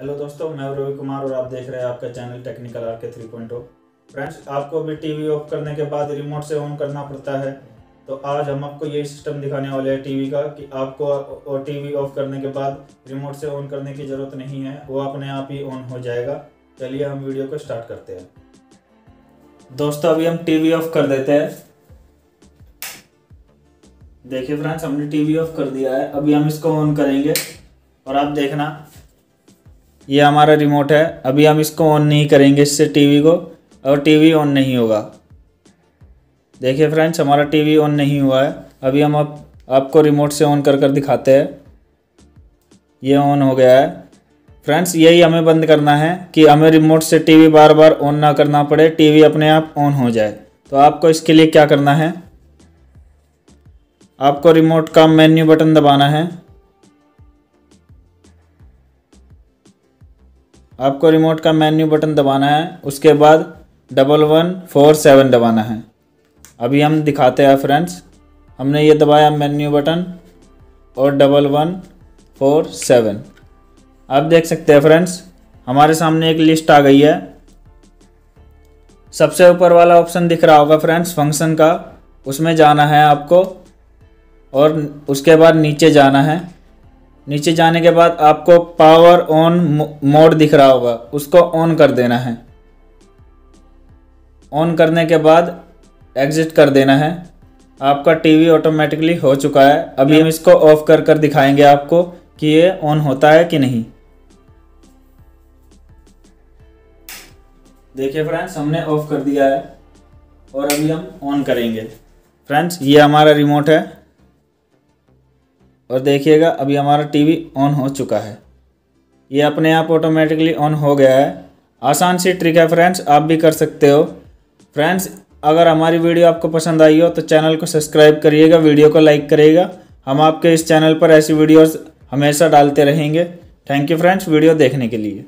Hello दोस्तों, मैं रवि कुमार और आप देख रहे हैं आपका channel technical R K three point friends आपको भी टीवी ऑफ़ करने के बाद रिमोट से ऑन करना पड़ता है। तो आज हम आपको ये सिस्टम दिखाने वाले हैं टीवी का कि आपको टीवी ऑफ़ करने के बाद रिमोट से ऑन करने की ज़रूरत नहीं है, वो अपने आप ही ऑन हो जाएगा। चलिए हम वीडियो को स्टार्ट करते हैं। दोस्तों, अभी हम टीवी ऑफ़ कर देते हैं। देखिए फ्रेंड्स हमने टीवी ऑफ़ कर दिया है। अभी हम इसको ऑन करेंगे। और आप देखना ये हमारा रिमोट है। अभी हम इसको ऑन नहीं करेंगे इससे टीवी को। और टीवी ऑन नहीं होगा। देखिए फ्रेंड्स हमारा टीवी ऑन नहीं हुआ है। अभी हम आप, आपको रिमोट से ऑन कर कर दिखाते हैं। ये ऑन हो गया है। फ्रेंड्स यही हमें बंद करना है कि हमें रिमोट से टीवी बार बार ऑन ना करना पड़े। टीवी अपने आप ऑन हो जाए। तो आपको इसके लिए क्या करना है? आपको रिमोट का मेन्यू बटन दबाना है। आपको रिमोट का मेन्यू बटन दबाना है, उसके बाद डबल वन फोर सेवन दबाना है। अभी हम दिखाते हैं फ्रेंड्स हमने ये दबाया मेन्यू बटन और डबल वन फोर सेवन आप देख सकते हैं फ्रेंड्स हमारे सामने एक लिस्ट आ गई है। सबसे ऊपर वाला ऑप्शन दिख रहा होगा फ्रेंड्स फ़ंक्शन का, उसमें जाना है आपको और उसके बाद नीचे जाना है। नीचे जाने के बाद आपको पावर ऑन मोड दिख रहा होगा। उसको ऑन कर देना है। ऑन करने के बाद एग्जिट कर देना है। आपका टीवी ऑटोमेटिकली हो चुका है। अभी हम इसको ऑफ़ कर कर दिखाएँगे आपको कि ये ऑन होता है कि नहीं। देखिए फ्रेंड्स हमने ऑफ़ कर दिया है और अभी हम ऑन करेंगे। फ्रेंड्स ये हमारा रिमोट है। और देखिएगा, अभी हमारा टीवी ऑन हो चुका है। ये अपने आप ऑटोमेटिकली ऑन हो गया है। आसान सी ट्रिक है फ्रेंड्स आप भी कर सकते हो। फ्रेंड्स अगर हमारी वीडियो आपको पसंद आई हो तो चैनल को सब्सक्राइब करिएगा, वीडियो को लाइक करिएगा। हम आपके इस चैनल पर ऐसी वीडियोस हमेशा डालते रहेंगे। थैंक यू फ्रेंड्स वीडियो देखने के लिए।